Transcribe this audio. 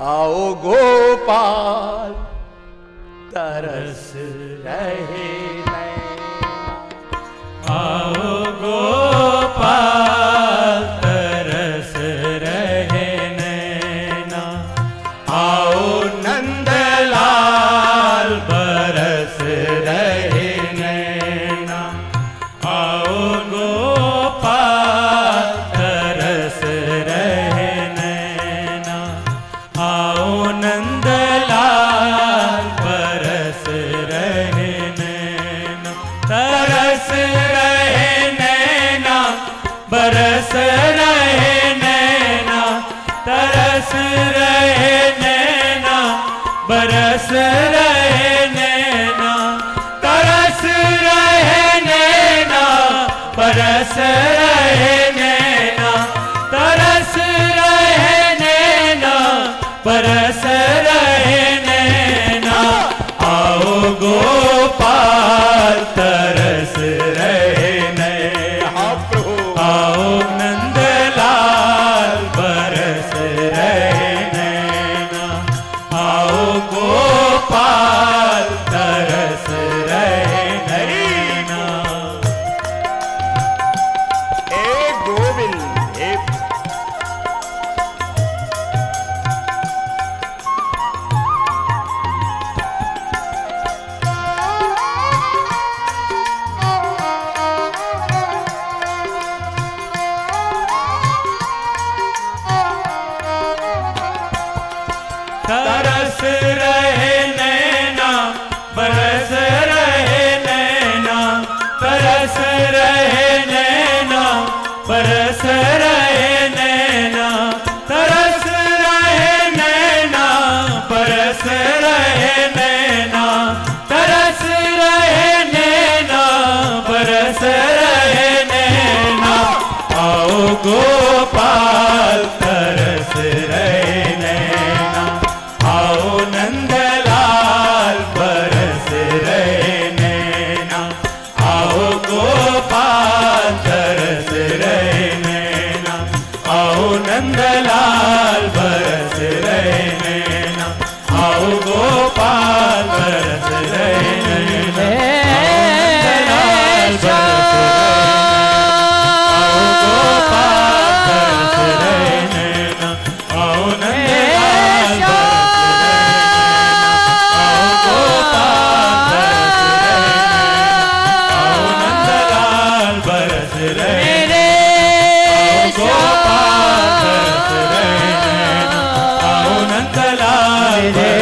आओ गोपाल तरस रहे। तरस रहे नैना, बरस रहे नैना, तरस रहे नैना, बरस रहे नैना, तरस रहे नैना, बरस रहे बरस रहे नैना, तरस रहे नैना परस रहे नैना, तरस रहे नैना परस रहे नैना। आओ गोपाल नंदलाल बरस रहे नैना आओ गोपाल बरस रहे नैना बरस आओ गोपाल बरस रहे नैना आओ नंदलाल बरस आओ गोपाल बरस रहे आओ नंदलाल बरस रहे गोपाल बरस